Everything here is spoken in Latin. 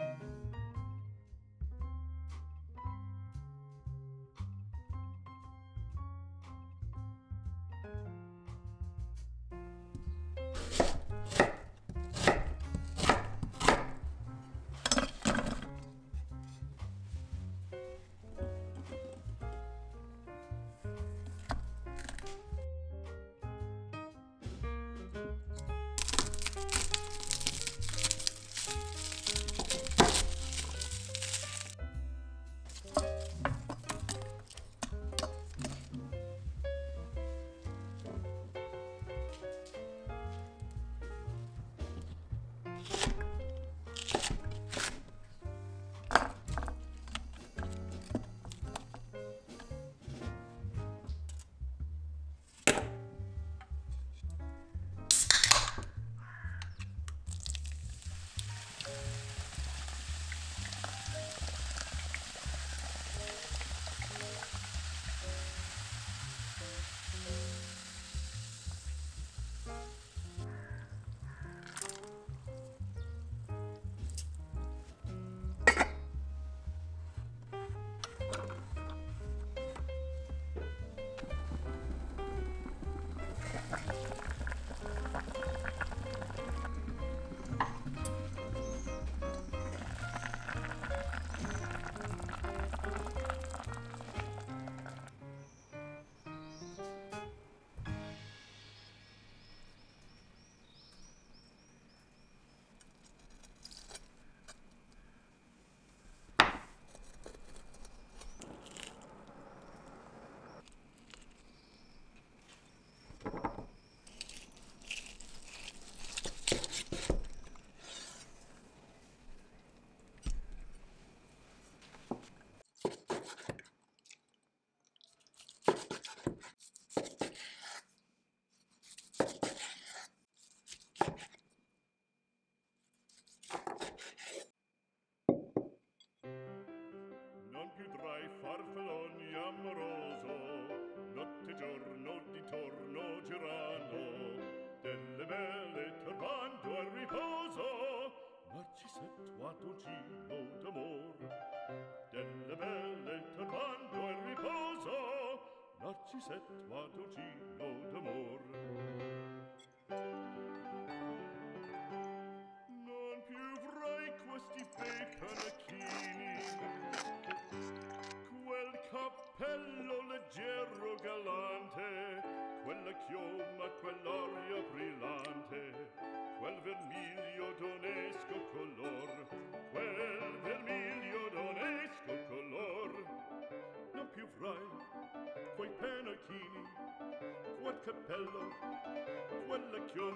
음. Arfaloni amoroso, notte giorno di torno girano, delle belle turbando al riposo, ma ci setto a tuo d'amor. Delle belle turbando al riposo, ma ci setto a tuo giro d'amor. Rai, quei Penachini, quod Capello, quella Chioma.